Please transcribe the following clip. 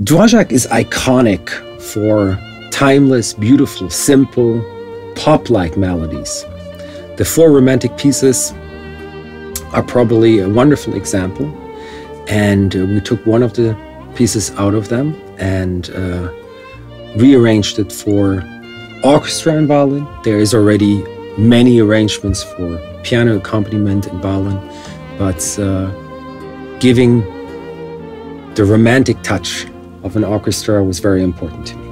Dvorak is iconic for timeless, beautiful, simple, pop like melodies. The four romantic pieces are probably a wonderful example. And uh, we took one of the pieces out of them and uh, rearranged it for orchestra and violin. There is already many arrangements for piano accompaniment and violin, but uh, giving the romantic touch of an orchestra was very important to me.